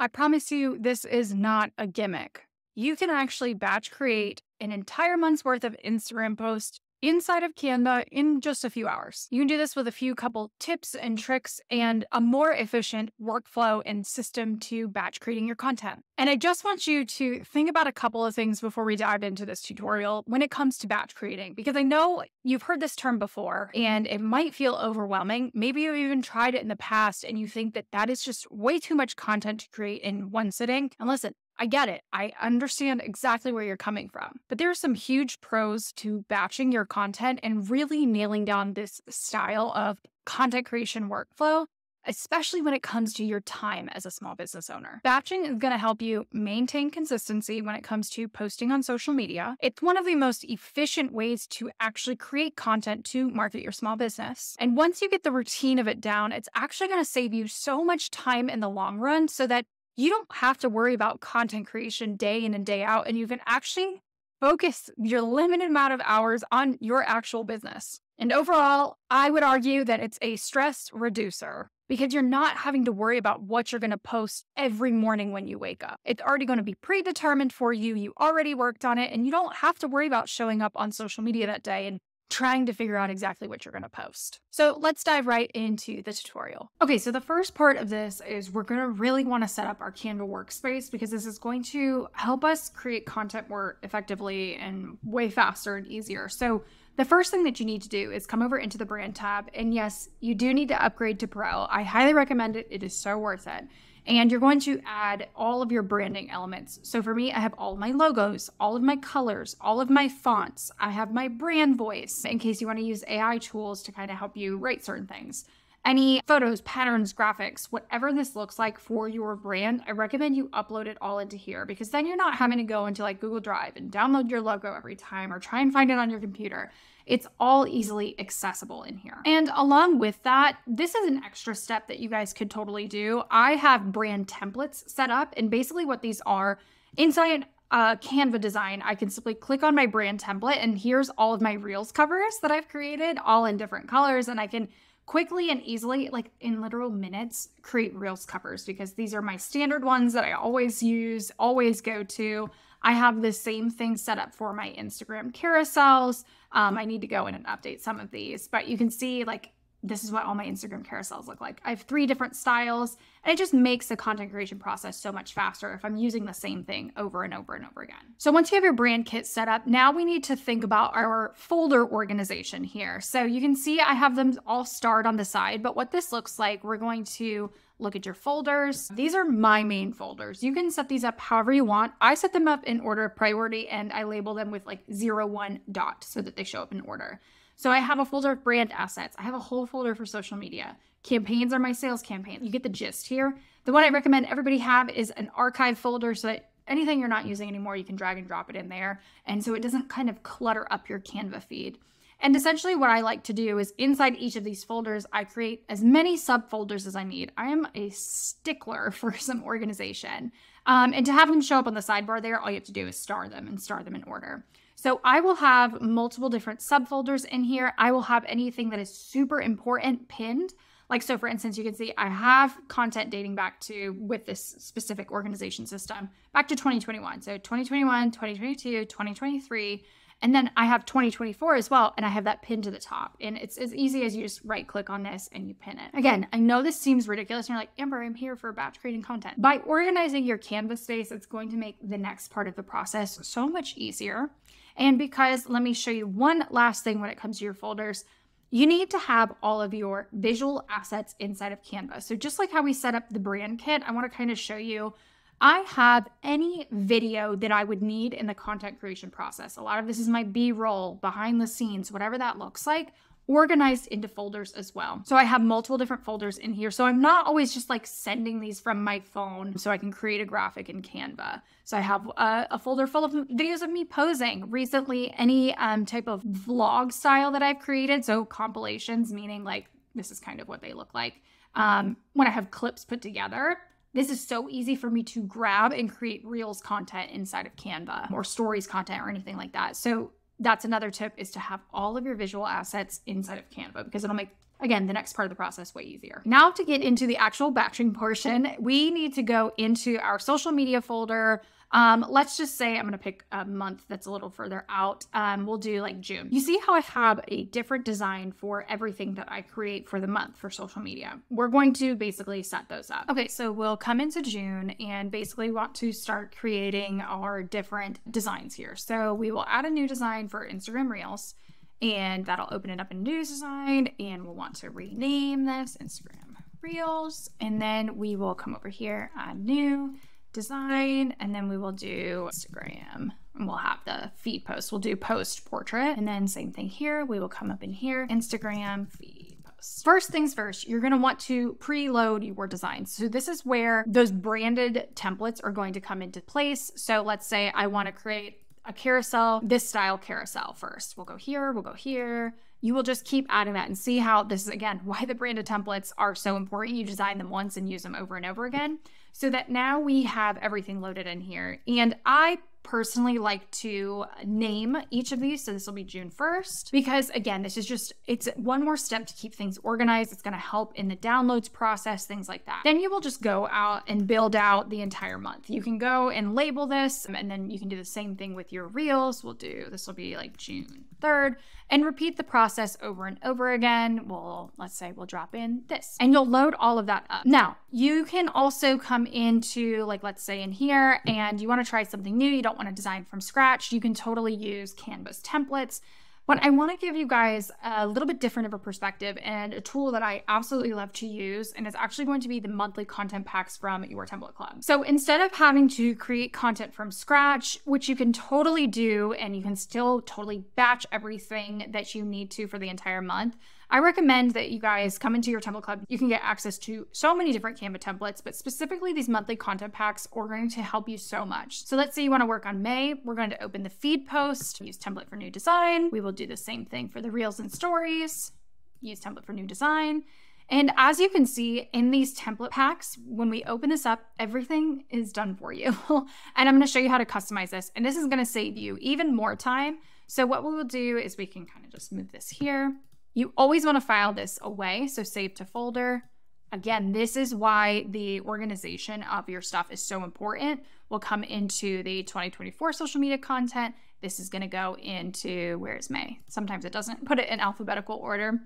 I promise you, this is not a gimmick. You can actually batch create an entire month's worth of Instagram posts inside of Canva in just a few hours. You can do this with a few couple tips and tricks and a more efficient workflow and system to batch creating your content. And I just want you to think about a couple of things before we dive into this tutorial when it comes to batch creating, because I know you've heard this term before and it might feel overwhelming. Maybe you've even tried it in the past and you think that that is just way too much content to create in one sitting. And listen, I get it. I understand exactly where you're coming from. But there are some huge pros to batching your content and really nailing down this style of content creation workflow especially when it comes to your time as a small business owner. Batching is going to help you maintain consistency when it comes to posting on social media. It's one of the most efficient ways to actually create content to market your small business. And once you get the routine of it down, it's actually going to save you so much time in the long run so that you don't have to worry about content creation day in and day out, and you can actually focus your limited amount of hours on your actual business. And overall, I would argue that it's a stress reducer because you're not having to worry about what you're going to post every morning when you wake up. It's already going to be predetermined for you. You already worked on it, and you don't have to worry about showing up on social media that day and trying to figure out exactly what you're going to post. So let's dive right into the tutorial. Okay, so the first part of this is we're going to really want to set up our Canva workspace because this is going to help us create content more effectively and way faster and easier. So the first thing that you need to do is come over into the brand tab. And yes, you do need to upgrade to Pro. I highly recommend it. It is so worth it and you're going to add all of your branding elements. So for me, I have all my logos, all of my colors, all of my fonts. I have my brand voice in case you want to use AI tools to kind of help you write certain things. Any photos, patterns, graphics, whatever this looks like for your brand, I recommend you upload it all into here because then you're not having to go into like Google Drive and download your logo every time or try and find it on your computer. It's all easily accessible in here. And along with that, this is an extra step that you guys could totally do. I have brand templates set up, and basically what these are inside uh, Canva design, I can simply click on my brand template, and here's all of my Reels covers that I've created, all in different colors, and I can quickly and easily, like in literal minutes, create Reels covers because these are my standard ones that I always use, always go to. I have the same thing set up for my Instagram carousels. Um, I need to go in and update some of these, but you can see like this is what all my Instagram carousels look like. I have three different styles, and it just makes the content creation process so much faster if I'm using the same thing over and over and over again. So once you have your brand kit set up, now we need to think about our folder organization here. So you can see I have them all starred on the side, but what this looks like, we're going to look at your folders. These are my main folders. You can set these up however you want. I set them up in order of priority and I label them with like zero, one, dot so that they show up in order. So I have a folder of brand assets. I have a whole folder for social media. Campaigns are my sales campaign. You get the gist here. The one I recommend everybody have is an archive folder so that anything you're not using anymore, you can drag and drop it in there. And so it doesn't kind of clutter up your Canva feed. And essentially, what I like to do is inside each of these folders, I create as many subfolders as I need. I am a stickler for some organization. Um, and to have them show up on the sidebar there, all you have to do is star them and star them in order. So I will have multiple different subfolders in here. I will have anything that is super important pinned. Like, so for instance, you can see I have content dating back to, with this specific organization system, back to 2021. So 2021, 2022, 2023. And then I have 2024 as well, and I have that pinned to the top. And it's as easy as you just right click on this and you pin it. Again, I know this seems ridiculous, and you're like, Amber, I'm here for batch creating content. By organizing your Canva's space, it's going to make the next part of the process so much easier. And because let me show you one last thing when it comes to your folders. You need to have all of your visual assets inside of Canva. So just like how we set up the brand kit, I want to kind of show you I have any video that I would need in the content creation process. A lot of this is my B roll, behind the scenes, whatever that looks like, organized into folders as well. So I have multiple different folders in here. So I'm not always just like sending these from my phone so I can create a graphic in Canva. So I have a, a folder full of videos of me posing recently, any um, type of vlog style that I've created. So compilations, meaning like this is kind of what they look like. Um, when I have clips put together, this is so easy for me to grab and create Reels content inside of Canva or stories content or anything like that. So that's another tip is to have all of your visual assets inside of Canva because it'll make again, the next part of the process way easier. Now to get into the actual batching portion, we need to go into our social media folder. Um, let's just say I'm going to pick a month that's a little further out. Um, we'll do like June. You see how I have a different design for everything that I create for the month for social media. We're going to basically set those up. Okay, so we'll come into June and basically want to start creating our different designs here. So we will add a new design for Instagram Reels and that'll open it up in news design and we'll want to rename this Instagram Reels and then we will come over here add new design, and then we will do Instagram. And we'll have the feed post. We'll do post portrait. And then same thing here. We will come up in here, Instagram feed post. First things first, you're going to want to preload your designs. So this is where those branded templates are going to come into place. So let's say I want to create a carousel, this style carousel first. We'll go here, we'll go here. You will just keep adding that and see how this is again why the branded templates are so important. You design them once and use them over and over again so that now we have everything loaded in here. And I personally like to name each of these. So this will be June 1st because again, this is just, it's one more step to keep things organized. It's going to help in the downloads process, things like that. Then you will just go out and build out the entire month. You can go and label this and then you can do the same thing with your reels. We'll do, this will be like June 3rd and repeat the process over and over again. We'll, let's say we'll drop in this and you'll load all of that up. Now you can also come into like, let's say in here and you want to try something new. You don't want to design from scratch, you can totally use Canva's templates. But I want to give you guys a little bit different of a perspective and a tool that I absolutely love to use, and it's actually going to be the monthly content packs from your template club. So instead of having to create content from scratch, which you can totally do, and you can still totally batch everything that you need to for the entire month, I recommend that you guys come into your template club. You can get access to so many different Canva templates, but specifically these monthly content packs are going to help you so much. So let's say you want to work on May. We're going to open the feed post, use template for new design. We will do the same thing for the reels and stories, use template for new design. And as you can see in these template packs, when we open this up, everything is done for you. and I'm going to show you how to customize this. And this is going to save you even more time. So what we will do is we can kind of just move this here. You always want to file this away, so save to folder. Again, this is why the organization of your stuff is so important. We'll come into the 2024 social media content. This is going to go into where's May. Sometimes it doesn't put it in alphabetical order.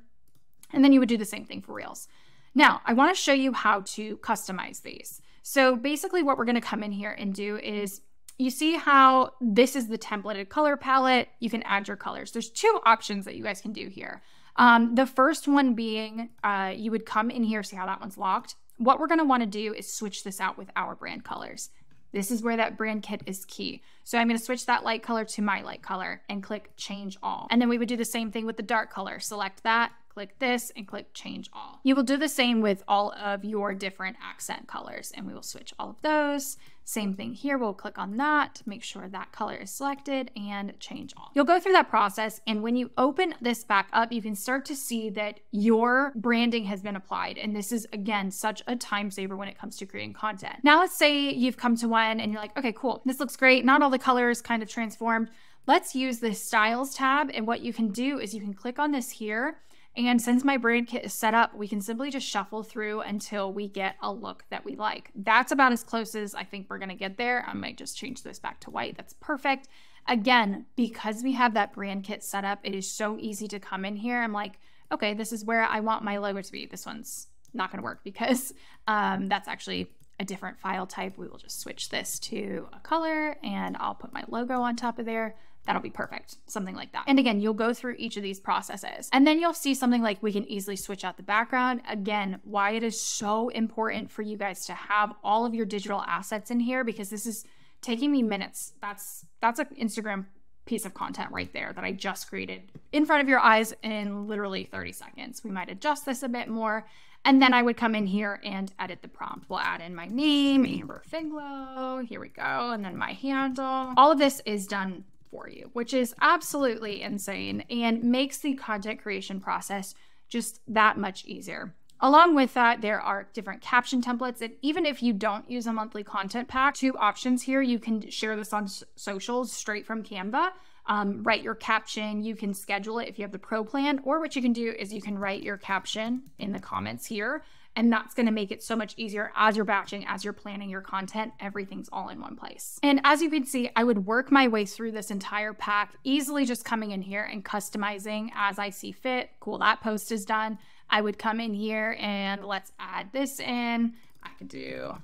And then you would do the same thing for Reels. Now, I want to show you how to customize these. So basically what we're going to come in here and do is you see how this is the templated color palette. You can add your colors. There's two options that you guys can do here. Um, the first one being uh, you would come in here, see how that one's locked. What we're going to want to do is switch this out with our brand colors. This is where that brand kit is key. So I'm going to switch that light color to my light color and click change all. And then we would do the same thing with the dark color. Select that, click this and click change all. You will do the same with all of your different accent colors and we will switch all of those. Same thing here, we'll click on that, make sure that color is selected and change all. You'll go through that process and when you open this back up, you can start to see that your branding has been applied. And this is again, such a time saver when it comes to creating content. Now let's say you've come to one and you're like, okay, cool, this looks great. Not all the colors kind of transformed. Let's use the styles tab. And what you can do is you can click on this here and since my brand kit is set up, we can simply just shuffle through until we get a look that we like. That's about as close as I think we're gonna get there. I might just change this back to white. That's perfect. Again, because we have that brand kit set up, it is so easy to come in here. I'm like, okay, this is where I want my logo to be. This one's not gonna work because um, that's actually a different file type. We will just switch this to a color and I'll put my logo on top of there. That'll be perfect, something like that. And again, you'll go through each of these processes and then you'll see something like we can easily switch out the background. Again, why it is so important for you guys to have all of your digital assets in here because this is taking me minutes. That's that's an Instagram piece of content right there that I just created in front of your eyes in literally 30 seconds. We might adjust this a bit more. And then I would come in here and edit the prompt. We'll add in my name, Amber Figlow. Here we go. And then my handle. All of this is done for you, which is absolutely insane and makes the content creation process just that much easier. Along with that, there are different caption templates. And even if you don't use a monthly content pack, two options here. You can share this on socials straight from Canva. um, write your caption. You can schedule it if you have the pro plan, or what you can do is you can write your caption in the comments here. And that's going to make it so much easier as you're batching, as you're planning your content. Everything's all in one place. And as you can see, I would work my way through this entire pack, easily just coming in here and customizing as I see fit. Cool, that post is done. I would come in here and let's add this in. I could do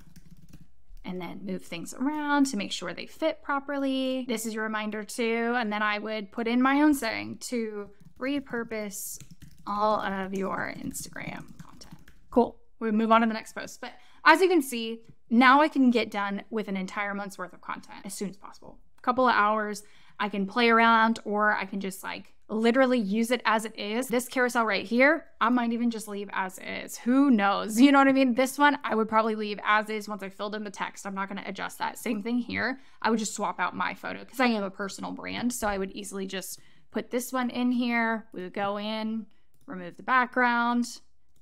and then move things around to make sure they fit properly. This is your reminder too. And then I would put in my own setting to repurpose all of your Instagram content. Cool. We move on to the next post. But as you can see, now I can get done with an entire month's worth of content as soon as possible. A couple of hours, I can play around or I can just like literally use it as it is. This carousel right here, I might even just leave as is. Who knows? You know what I mean? This one, I would probably leave as is once I filled in the text. I'm not going to adjust that. Same thing here. I would just swap out my photo because I am a personal brand. So I would easily just put this one in here. We would go in, remove the background,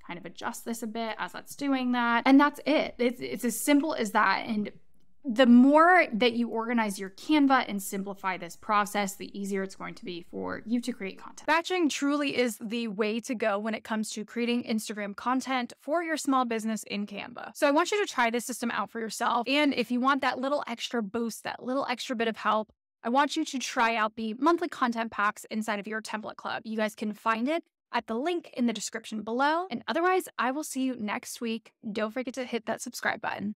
kind of adjust this a bit as that's doing that. And that's it. It's, it's as simple as that. And the more that you organize your Canva and simplify this process, the easier it's going to be for you to create content. Batching truly is the way to go when it comes to creating Instagram content for your small business in Canva. So I want you to try this system out for yourself. And if you want that little extra boost, that little extra bit of help, I want you to try out the monthly content packs inside of your template club. You guys can find it at the link in the description below. And otherwise, I will see you next week. Don't forget to hit that subscribe button.